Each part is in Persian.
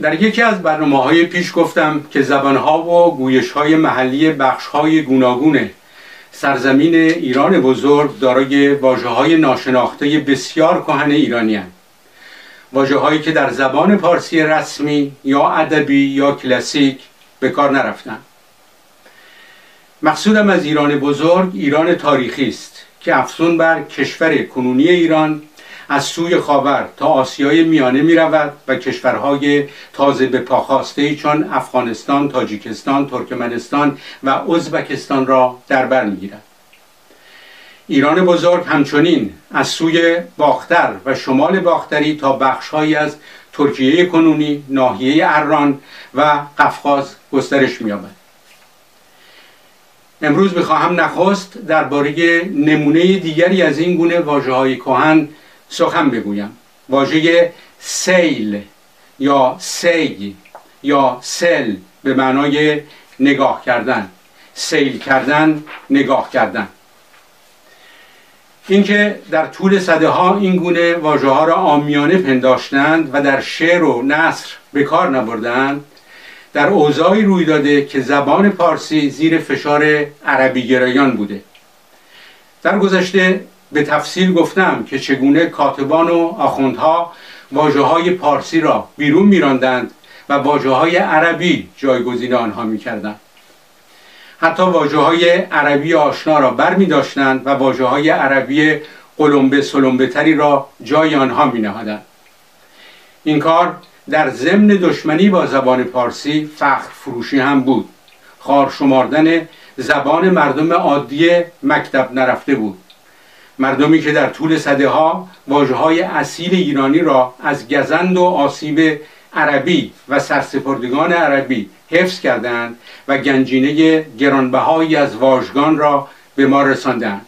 در یکی از برنامه های پیش گفتم که زبانها و گویش های محلی بخش های گوناگون سرزمین ایران بزرگ دارای واجه های ناشناخته بسیار کهن ایرانی هستند. واجه هایی که در زبان پارسی رسمی یا ادبی یا کلاسیک به کار نرفتن مقصودم از ایران بزرگ ایران تاریخی است که افزون بر کشور کنونی ایران از سوی خاور تا آسیای میانه می رود و کشورهای تازه به پاخاسته چون افغانستان، تاجیکستان، ترکمنستان و ازبکستان را در بر می گیرد. ایران بزرگ همچنین از سوی باختر و شمال باختری تا بخشهایی از ترکیه کنونی، ناحیه اران و قفقاز گسترش می‌یابد. امروز می‌خواهم نخست درباره نمونه دیگری از این گونه واجه های کهن سخن بگویم. واژه سیل یا سی یا سل به معنای نگاه کردن. سیل کردن نگاه کردن. اینکه در طول صده ها این گونه واژه ها را آمیانه پنداشتند و در شعر و نصر به کار نبردند در اوضاعی روی داده که زبان پارسی زیر فشار عربی گرایان بوده. در گذشته به تفصیل گفتم که چگونه کاتبان و آخوندها واجه های پارسی را بیرون میراندند و واجه های عربی جایگزین آنها می‌کردند. حتی واجه های عربی آشنا را بر و واجه های عربی قلمبه سلمبه را جای آنها می نهادند. این کار در ضمن دشمنی با زبان پارسی فخر فروشی هم بود. خار شماردن زبان مردم عادی مکتب نرفته بود. مردمی که در طول صده ها واجه های اصیل ایرانی را از گزند و آسیب عربی و سرسپردگان عربی حفظ کردند و گنجینه گرانبهایی از واژگان را به ما رساندند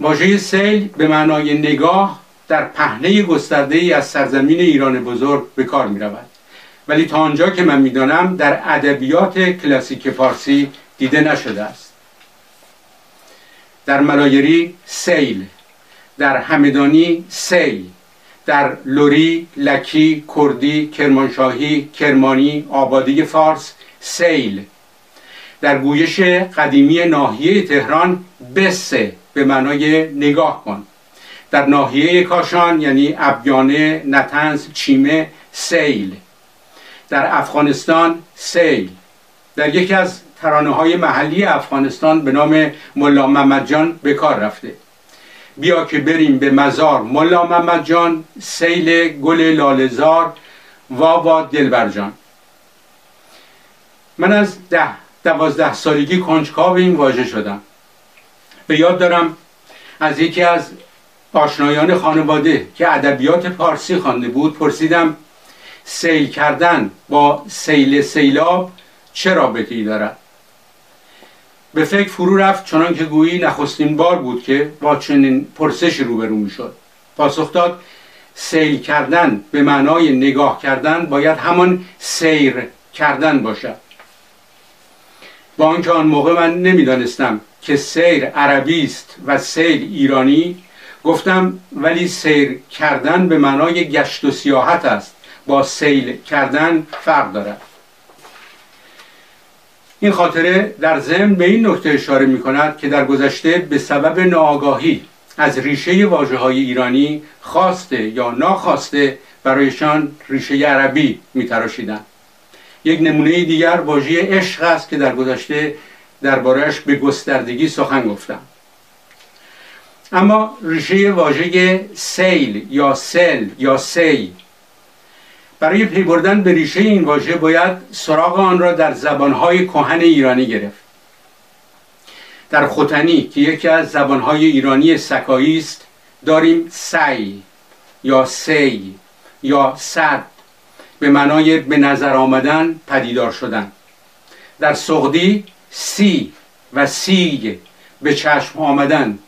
واژه سیل به معنای نگاه در پهنه گسترده ای از سرزمین ایران بزرگ به کار می رود ولی تا آنجا که من می‌دانم در ادبیات کلاسیک فارسی دیده نشده است. در ملایری سیل در همدانی سی در لوری، لکی، کردی، کرمانشاهی، کرمانی، آبادی فارس سیل در گویش قدیمی ناحیه تهران بسه به معنای نگاه کن. در ناحیه کاشان یعنی ابیانه، نتنز، چیمه سیل. در افغانستان سیل. در یکی از ترانه های محلی افغانستان به نام ملا محمد جان به کار رفته. بیا که بریم به مزار ملا محمد جان سیل گل لالزار وا وا دلبر جان. من از ده دوازده سالگی کنجکاو این واژه شدم. به یاد دارم از یکی از آشنایان خانواده که ادبیات پارسی خوانده بود پرسیدم سیل کردن با سیل سیلاب چه رابطه ای دارد؟ به فکر فرو رفت چنان که گویی نخستین بار بود که با چنین پرسشی روبرو می‌شد. پاسخ داد سیل کردن به معنای نگاه کردن باید همان سیر کردن باشد. با آنکه آن موقع من نمی‌دانستم که سیر عربی است و سیل ایرانی گفتم ولی سیر کردن به معنای گشت و سیاحت است. با سیل کردن فرق دارد. این خاطره در ضمن به این نکته اشاره می کند که در گذشته به سبب ناآگاهی از ریشه واجه های ایرانی خواسته یا ناخواسته برایشان ریشه عربی می یک نمونه دیگر واژه عشق است که در گذشته دربارهش به گستردگی سخن گفتم. اما ریشه واژه سیل یا سل یا سی برای پی بردن به ریشه این واژه باید سراغ آن را در زبانهای کهن ایرانی گرفت. در خوتنی که یکی از زبانهای ایرانی سکایی است داریم سی یا سی یا صد به معنای به نظر آمدن پدیدار شدن. در سغدی سی و سی به چشم آمدن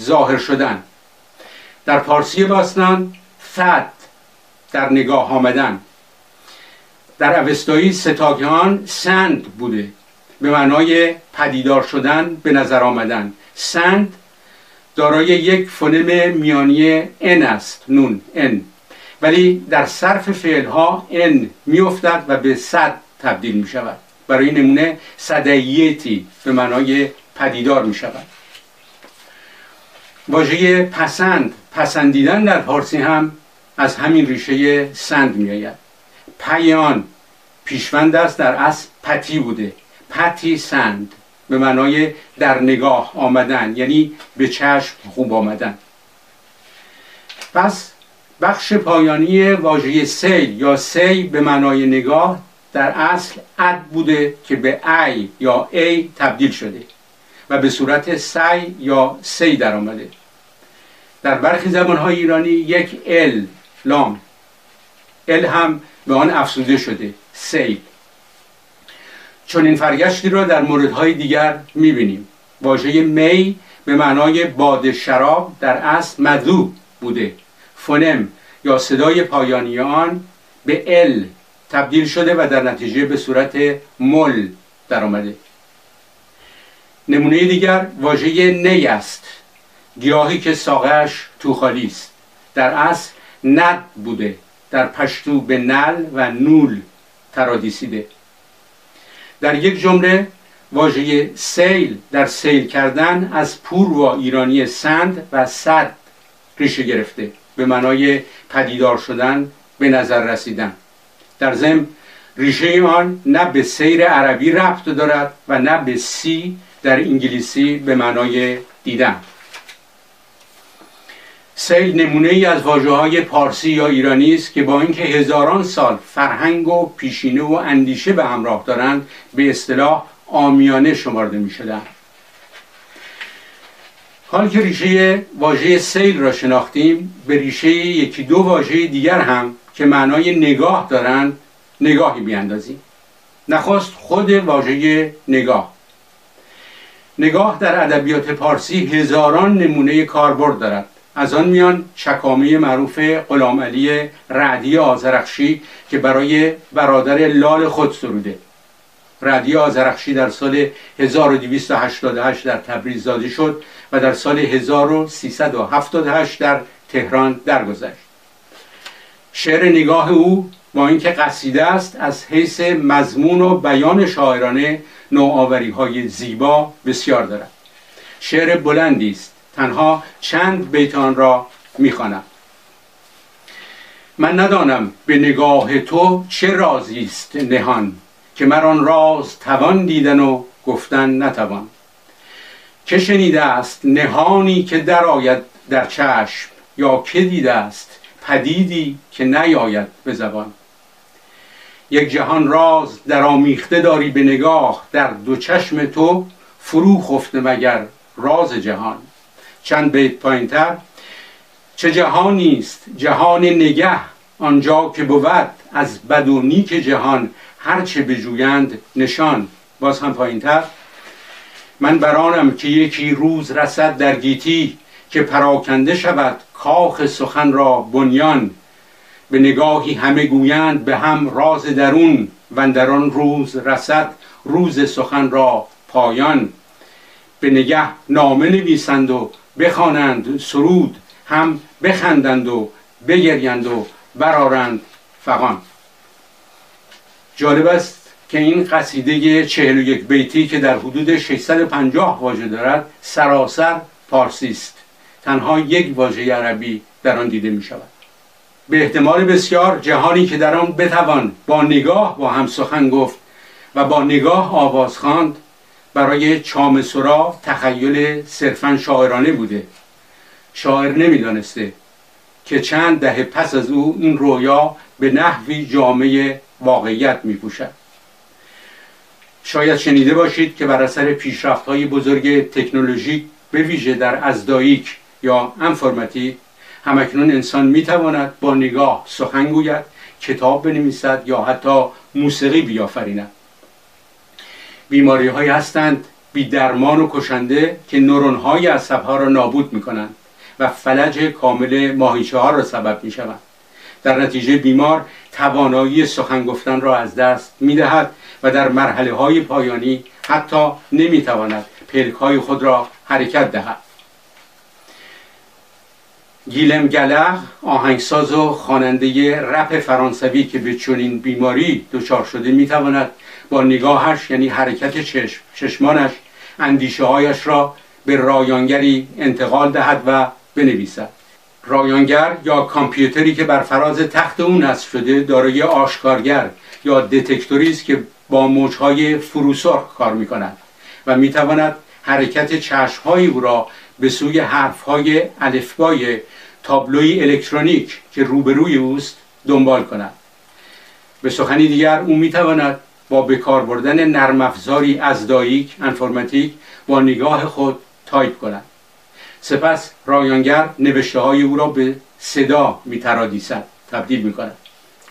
ظاهر شدن. در پارسی باستان فد در نگاه آمدن. در اوستایی ستاگیان سند بوده. به معنای پدیدار شدن به نظر آمدن. سند دارای یک فونم میانی ان است نون ان ولی در صرف فعل ها ان میافتد و به صد تبدیل می شود برای نمونه صدیتی به معنای پدیدار می شود واژه پسند پسندیدن در پارسی هم از همین ریشه سند می آید پیان پیشوند است در اصل پتی بوده. پتی سند به معنای در نگاه آمدن یعنی به چشم خوب آمدن. پس بخش پایانی واژه سیل یا سی به معنای نگاه در اصل اد بوده که به ای یا ای تبدیل شده و به صورت سی یا سی در آمده. در برخی زبانهای ایرانی یک ال لام ال هم به آن افزوده شده. سی چون این فرگشتی را در موردهای دیگر می‌بینیم. واژه می به معنای باد شراب در اصل مدلو بوده. فونم یا صدای پایانی آن به ال تبدیل شده و در نتیجه به صورت مل در آمده نمونه دیگر واژه نی است. گیاهی که ساقهش تو خالی است. در اصل ند بوده. در پشتو به نل و نول ترادیسیده. در یک جمله واژه سیل در سیل کردن از پور و ایرانی سند و صد ریشه گرفته. به معنای پدیدار شدن به نظر رسیدن. در ضمن ریشه آن نه به سیر عربی ربط دارد و نه به سی در انگلیسی به معنای دیدن. سیل نمونه ای از واجه های پارسی یا ایرانی است که با اینکه هزاران سال فرهنگ و پیشینه و اندیشه به همراه دارند به اصطلاح آمیانه شمارده می شدن. حال که ریشه واژه سیل را شناختیم به ریشه یکی دو واژه دیگر هم که معنای نگاه دارند نگاهی بیاندازیم. نخواست خود واژه نگاه. نگاه در ادبیات پارسی هزاران نمونه کاربرد دارد. از آن میان چکامه معروف غلام علی رعدی آزرخشی که برای برادر لال خود سروده. رعدی آزرخشی در سال 1288 در تبریز زاده شد و در سال 1378 در تهران درگذشت. شعر نگاه او با اینکه قصیده است از حیث مضمون و بیان شاعرانه نوآوری های زیبا بسیار دارد. شعر بلندی است. تنها چند بیتان را می‌خوانم. من ندانم به نگاه تو چه رازی است نهان که مران راز توان دیدن و گفتن نتوان. که شنیده است نهانی که درآید در چشم یا که دیده است پدیدی که نیاید به زبان. یک جهان راز در آمیخته داری به نگاه در دو چشم تو فرو خفته مگر راز جهان. چند بیت پایینتر. چه جهانی است؟ جهان نگه. آنجا که بود از بد و نیک جهان هرچه بجویند نشان. باز هم پایینتر. من برانم که یکی روز رسد در گیتی که پراکنده شود کاخ سخن را بنیان. به نگاهی همه گویند به هم راز درون. و در آن روز رسد روز سخن را پایان. به نگه نامه نویسند و بخوانند سرود هم بخندند و بگریند و برارند فقان جالب است که این قصیده چهل و یک بیتی که در حدود 650 واژه دارد سراسر پارسی است. تنها یک واژه عربی در آن دیده می شود به احتمال بسیار جهانی که در آن بتوان با نگاه با هم سخن گفت و با نگاه آواز خواند برای چام سرا تخیل صرفا شاعرانه بوده. شاعر نمی‌دانسته که چند دهه پس از او این رویا به نحوی جامعه واقعیت می پوشد شاید شنیده باشید که بر اثر پیشرفت های بزرگ تکنولوژیک به ویژه در ازداییک یا انفرماتیک همکنون انسان می‌تواند با نگاه سخن گوید کتاب بنویسد یا حتی موسیقی بیافریند. بیماری های هستند بی درمان و کشنده که نورون های عصب ها را نابود می کنند و فلج کامل ماهیچه ها را سبب می شوند در نتیجه بیمار توانایی سخن گفتن را از دست می دهد و در مرحله های پایانی حتی نمی تواند پلک های خود را حرکت دهد. گیلم گلغ آهنگساز و خواننده رپ فرانسوی که به چنین بیماری دچار شده می‌تواند با نگاهش یعنی حرکت چشم چشمانش اندیشه هایش را به رایانگری انتقال دهد و بنویسد. رایانگر یا کامپیوتری که بر فراز تخت او نصب شده دارای آشکارگر یا دتکتوری است که با موجهای فروسرخ کار می کند و می تواند حرکت چشمهای او را به سوی حرفهای الفبای تابلوی الکترونیک که روبروی اوست دنبال کند به سخنی دیگر او می تواند با بکار بردن نرم افزاری از دایک انفورماتیک با نگاه خود تایپ کند. سپس رایانگر نوشته های او را به صدا میترادیسد تبدیل می کند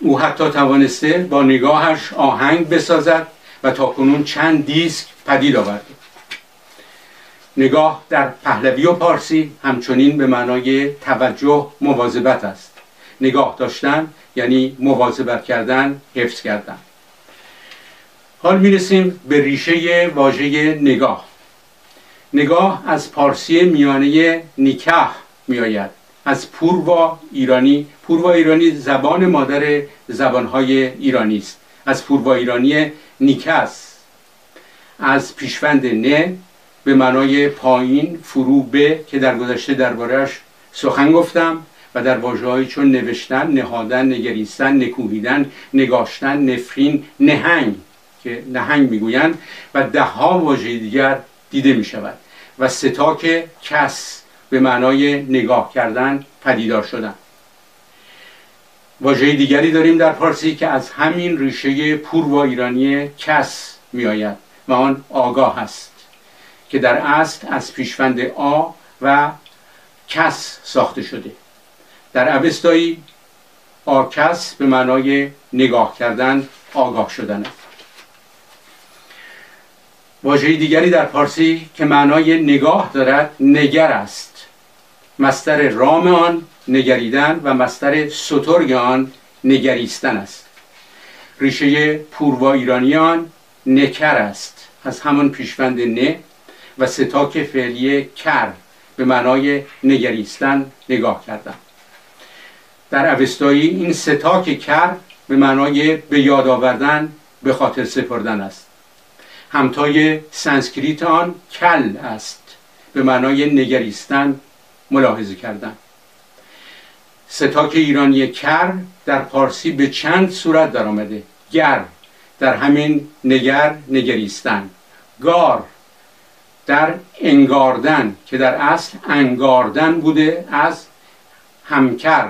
او حتی توانسته با نگاهش آهنگ بسازد و تا کنون چند دیسک پدید آورده نگاه در پهلوی و پارسی همچنین به معنای توجه مواظبت است. نگاه داشتن یعنی مواظبت کردن حفظ کردن. حال می‌رسیم به ریشه واژه نگاه. نگاه از پارسی میانه نیکه میآید. از پوروا ایرانی پوروا ایرانی زبان مادر زبانهای ایرانی است. از پوروا ایرانی نیکس از پیشوند نه به معنای پایین فرو به که در گذشته دربارهش سخن گفتم و در واژههایی چون نوشتن نهادن نگریستن نکوهیدن نگاشتن نفرین نهنگ که نهنگ می‌گویند و دهها واژه دیگر دیده می شود و ستاک کس به معنای نگاه کردن پدیدار شدن. واژه دیگری داریم در پارسی که از همین ریشه پور و ایرانی کس میآید و آن آگاه است. که در اصل از پیشوند آ و کس ساخته شده. در اوستایی آکس به معنای نگاه کردن آگاه شدن است. واژه دیگری در پارسی که معنای نگاه دارد نگر است. مستر رام آن نگریدن و مستر سترگ آن نگریستن است. ریشه پوروا ایرانیان نکر است. از همان پیشوند نه و ستاک فعلی کر به معنای نگریستن نگاه کردن. در اوستایی این ستاک کر به معنای به یاد آوردن به خاطر سپردن است. همتای سانسکریت آن کل است به معنای نگریستن ملاحظه کردن. ستاک ایرانی کر در پارسی به چند صورت در آمده گر در همین نگر نگریستن. گار در انگاردن که در اصل انگاردن بوده از همکر.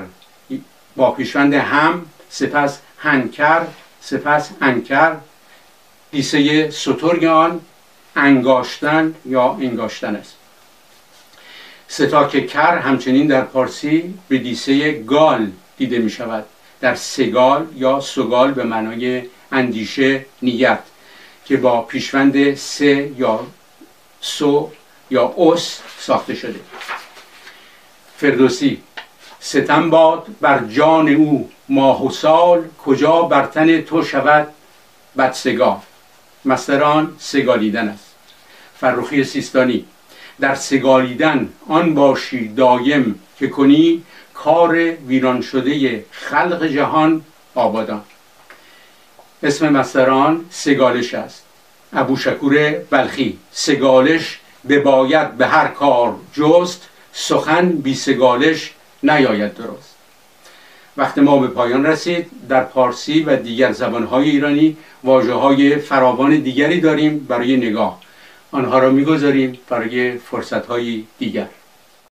با پیشوند هم سپس هنکر سپس انکر. دیسه سترگ آن انگاشتن یا انگاشتن است. ستاک کر همچنین در پارسی به دیسه گال دیده می شود. در سگال یا سگال به معنای اندیشه نیت که با پیشوند سه یا سو یا اوس ساخته شده. فردوسی ستم باد بر جان او ماه و سال کجا بر تن تو شود؟ بدسگاه مستران سگالیدن است. فرخی سیستانی در سگالیدن آن باشی دایم که کنی کار ویران شده خلق جهان آبادان. اسم مستران سگالش است. ابو شکور بلخی. سگالش باید به هر کار جست سخن بی سگالش نیاید درست. وقت ما به پایان رسید در پارسی و دیگر زبانهای ایرانی واجه های فراوان دیگری داریم برای نگاه. آنها را می‌گذاریم برای فرصت های دیگر.